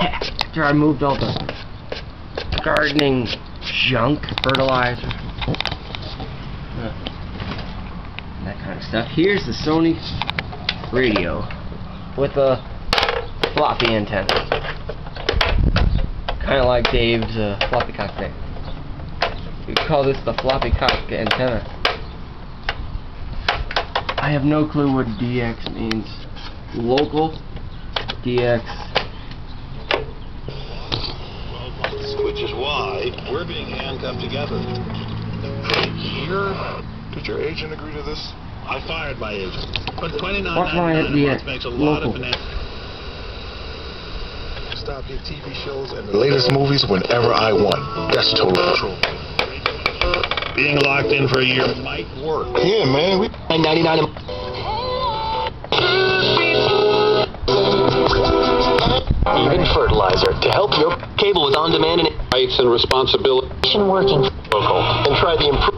after I moved all the gardening junk, fertilizer, that kind of stuff. Here's the Sony radio with a floppy antenna. Kind of like Dave's uh, floppy cock thing. We call this the floppy cock antenna. I have no clue what DX means. Local DX. Is why we're being handcuffed together. Your, did your agent agree to this? I fired my agent. But 29 Watch my a FBA month makes a lot local. of financial. Stop your TV shows and the latest movies whenever I want. That's total control. Being locked in for a year might work. Yeah, man. We 99 help your cable is on-demand and Rights and responsibility. working local. And try the improved.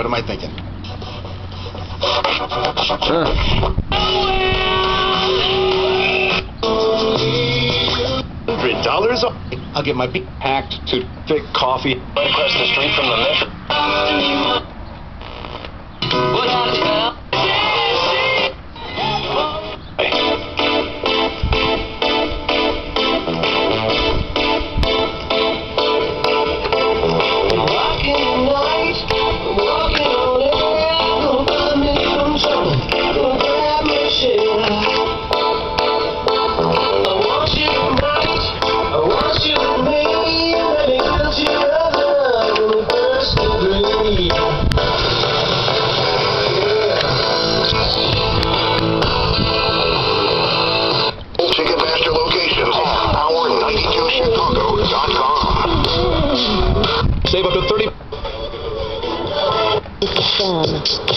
What am I thinking? Uh, Hundred dollars. I'll get my beat packed to thick coffee. Right across the street from the metro. Fun.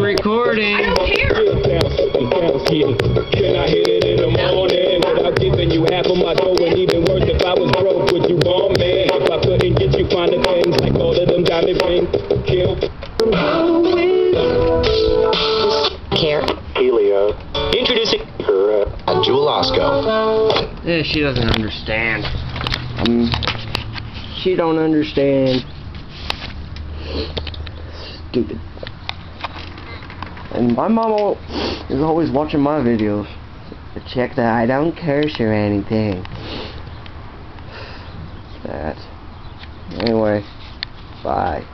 recording. I'm recording. Can I hit it in the morning without giving you half of my dough? And even worse, if I was broke, would you want me? If I couldn't get you finding things like all of them diamond rings, kill. Osco. Yeah, she doesn't understand. Um, she don't understand. Stupid. And my mom is always watching my videos to check that I don't curse or anything. That. Anyway, bye.